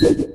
you